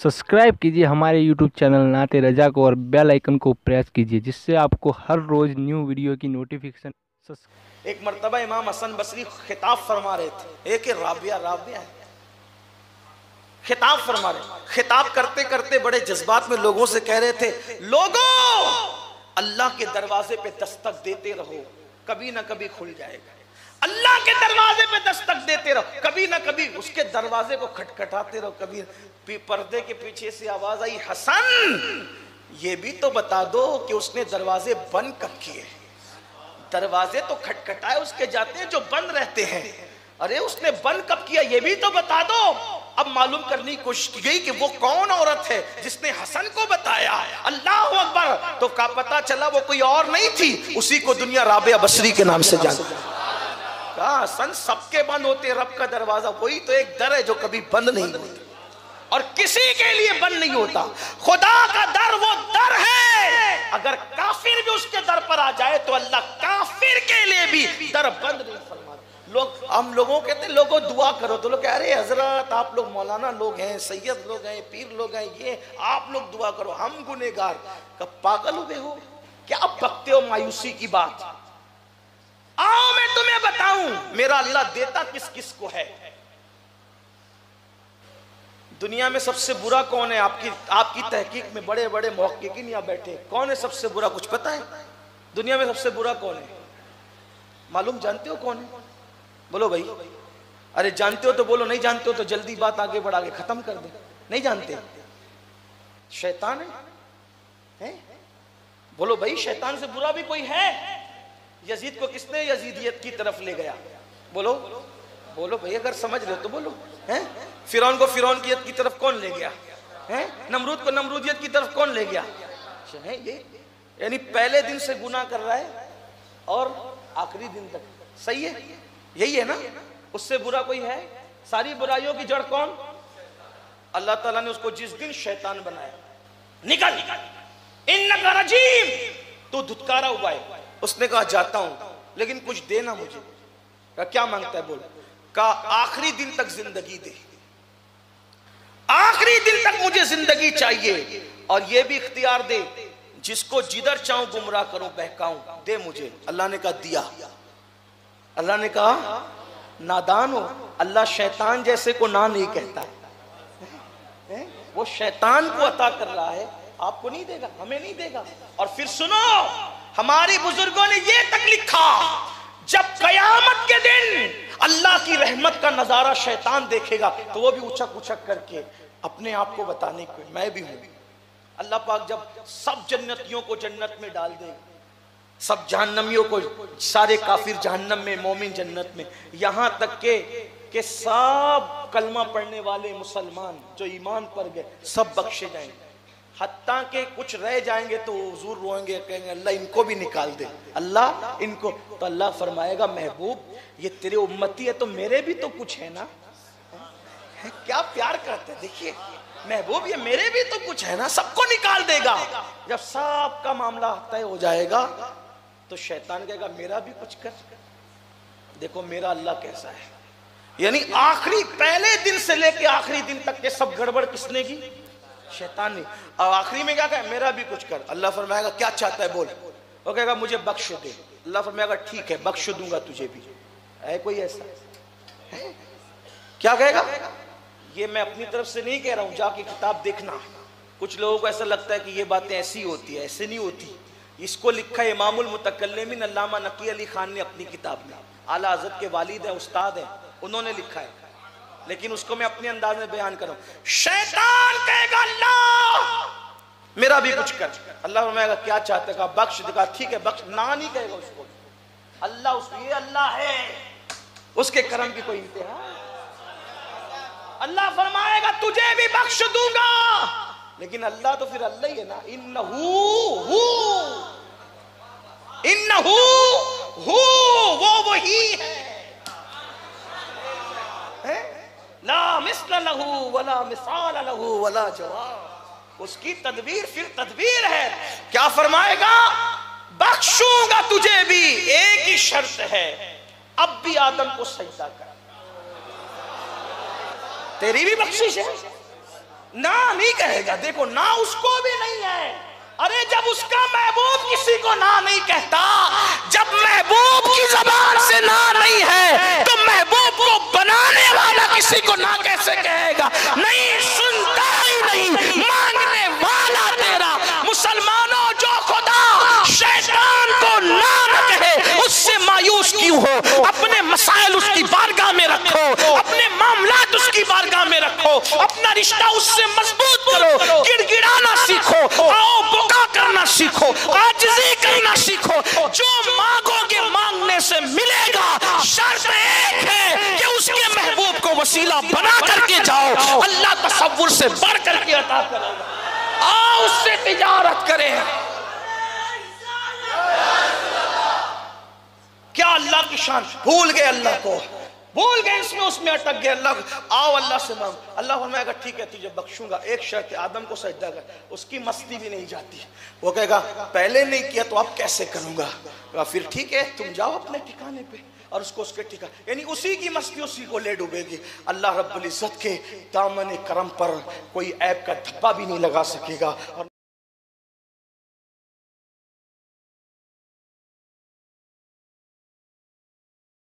Subscribe कीजिए हमारे YouTube channel नाते रजा को और बेल आइकन को प्रेस कीजिए, जिससे आपको हर रोज़ न्यू वीडियो की नोटिफिकेशन एक मरतबा इमाम हसन बसरी खिताब फरमा रहे थे। एक राबिया राबिया खिताब फरमा रहे खिताब करते करते बड़े जज्बात में लोगों से कह रहे थे, लोगों, अल्लाह के दरवाजे पे दस्तक देते रहो, कभी ना कभी खुल जाएगा। अल्लाह के दरवाजे पे दस्तक देते रहो। कभी ना कभी उसके दरवाजे को खटखटाते रहो। कभी पर्दे के पीछे से आवाज़ आई, हसन, ये भी तो बता दो कि उसने दरवाजे बंद कब किए? दरवाजे तो खटखटाए, उसके जाते हैं जो बंद रहते हैं। अरे, उसने बंद कब किया, ये भी तो बता दो। अब मालूम करने की कोशिश की गई कि वो कौन औरत है जिसने हसन को बताया। अल्लाह अकबर। तो का पता चला, वो कोई और नहीं थी। उसी को दुनिया राबिया बसरी के नाम से जानती कहा हसन सबके बंद होते रब का दरवाज़ा, वही तो एक दर है जो कभी बंद नहीं होता। और किसी के लिए बंद नहीं होता। खुदा का दर वो दर है। अगर काफिर भी उसके दर पर आ जाए तो अल्लाह काफिर के लिए भी दर बंद नहीं लोग, हम लोगों कहते हैं लोगों दुआ करो तो लोग कह रहे हज़रत, आप लोग मौलाना लोग हैं, सैयद लोग हैं, पीर लोग हैं, ये, आप लोग दुआ करो, हम गुनेगार कब पागल हुए हो? क्या बकते हो मायूसी की बात? आओ, मैं मेरा अल्लाह देता किस किस को है? दुनिया में सबसे बुरा कौन है? आपकी आपकी तहकीक में बड़े बड़े मौके यहाँ बैठे कौन है सबसे बुरा? कुछ पता है? दुनिया में सबसे बुरा कौन है? मालूम? जानते हो कौन है? बोलो भाई। अरे जानते हो तो बोलो नहीं जानते हो तो जल्दी बात आगे बढ़ा के खत्म कर दे। नहीं जानते? शैतान है, है? बोलो भाई शैतान से बुरा भी कोई है? यजीद को किसने यजीदियत की तरफ़ ले गया? बोलो बोलो भाई, अगर समझ लो तो बोलो, हैं? फिरौन को फिरौनकियत की तरफ़ कौन ले गया? हैं? नमरूद को नमरूदियत की तरफ़ कौन ले गया? है ये? यानी पहले दिन से गुना कर रहा है और आखिरी दिन तक। सही है? यही है ना? उससे बुरा कोई है? सारी बुराइयों की जड़ कौन? अल्लाह ताला ने उसको जिस दिन शैतान बनाया, निकल। निकल इन रजीम। तू धुतकारा हुआ है। उसने कहा, जाता हूँ, लेकिन कुछ देना मुझे। का क्या माँगता है बोल? का आखिरी दिन तक ज़िंदगी दे। आखिरी दिन तक मुझे ज़िंदगी चाहिए और यह भी इख्तियार दे, जिसको जिधर चाहूँ गुमराह करूँ, बहकाऊं, दे मुझे। अल्लाह ने कहा, दिया। अल्लाह ने कहा, नादान हो, अल्लाह शैतान जैसे को ना नहीं कहता। है? वो शैतान को अता कर रहा है, आपको नहीं देगा, हमें नहीं देगा। और फिर सुनो, हमारे बुज़ुर्गों ने ये तक लिखा जब कयामत के दिन अल्लाह की रहमत का नज़ारा शैतान देखेगा तो वो भी उछक उछक करके अपने आप को बताने को मैं भी हूँ। अल्लाह पाक जब सब जन्नतियों को जन्नत में डाल देगा सब जहन्नमियों को, सारे काफिर जहन्नम में, मोमिन जन्नत में, यहाँ तक के, कि सब कलमा पढ़ने वाले मुसलमान जो ईमान पर गए, सब बख्शे जाएँगे। हत्ता के कुछ रह जाएँगे तो हजूर रोएँगे, कहेंगे, अल्लाह इनको भी निकाल दे। अल्लाह इनको। तो अल्लाह फरमाएगा, महबूब, ये तेरे उम्मती है तो मेरे भी तो कुछ है ना? क्या प्यार करते देखिए, महबूब, ये मेरे भी तो कुछ है ना? सबको निकाल देगा। जब सबका मामला तय हो जाएगा तो शैतान कहेगा, मेरा भी कुछ कर। देखो, मेरा अल्लाह कैसा है। यानी आखिरी, पहले दिन से लेके आखिरी दिन तक के सब गड़बड़ किसने की? शैतान ने। और आखिरी में क्या कहे? मेरा भी कुछ कर। अल्लाह फरमाएगा, क्या चाहता है बोल? वो कहेगा, मुझे बख्श दे। अल्लाह फरमाएगा, ठीक है, बख्श दूँगा तुझे भी। है कोई ऐसा? क्या कहेगा? ये मैं अपनी तरफ़ से नहीं कह रहा हूँ, जाके किताब देखना। कुछ लोगों को ऐसा लगता है कि ये बातें ऐसी होती है, ऐसे नहीं होती। इसको लिखा है इमामुल मुतकलमिन अल्लामा नकी अली खान ने अपनी किताब में। आला हज़रत के वालिद हैं, उस्ताद हैं, उन्होंने लिखा है। लेकिन उसको मैं अपने अंदाज में बयान करूँ शैतान कहेगा अल्लाह मेरा भी कुछ कर। अल्लाह फरमाएगा क्या चाहते का बख्श दिखा। ठीक है बख्श ना नहीं कहेगा उसको। अल्लाह उस ये अल्लाह है। उसके कर्म की कोई इंतहा? अल्लाह फरमाएगा तुझे भी बख्श दूँगा। लेकिन अल्लाह तो फिर अल्लाह ही है ना। इन इन वो वही है, है? ला मिसल लहू, वला मिसाल लहू, वला जवाब। उसकी तदबीर फिर तदबीर है। क्या फरमाएगा? बख्शूँगा तुझे भी, एक ही शर्त है। अब भी आदम को सजदा कर। तेरी भी बख्शिश है। ना नहीं कहेगा, देखो, ना उसको भी नहीं है। अरे, जब उसका महबूब किसी को ना नहीं कहता, जब महबूब की जबान से ना नहीं है तो महबूब को बनाने वाला किसी को ना कैसे कहेगा नहीं, सुनता ही नहीं। मांगने वाला तेरा। मुसलमानों, जो खुदा शैतान को ना कहे, उससे मायूस क्यों हो? अपने मसाइल उसकी बारगाह में रखो। अपने मामलात उसकी बारगाह में रखो। अपना रिश्ता उससे मज़बूत करो। गिड़गिड़ाना सीखो। आओ, बुका करना सीखो। आजिजी करना सीखो। जो मांगोगे मांगने से मिलेगा। शर्त एक है कि उसके को वसीला बना करके जाओ। अल्लाह तसव्वुर से बढ़ करके अता करेगा आओ, उससे तिजारत करें। क्या अल्लाह की शान? भूल गए अल्लाह को। भूल गए इसमें, उसमें अटक गए अल्लाह आओ, अल्लाह से मांग। अल्लाह फरमाएगा, ठीक है, तुझे बख्शूँगा। एक शर्त आदम को सजदा कर। उसकी मस्ती भी नहीं जाती। वो कहेगा, पहले नहीं किया तो अब कैसे करूँगा? फिर ठीक है, तुम जाओ अपने ठिकाने पे। और उसको उसके टिका यानी उसी की मस्ती उसी को ले डूबेगी। अल्लाह रब्बुल इज़्ज़त के दामन करम पर कोई ऐप का धब्बा भी नहीं लगा सकेगा। और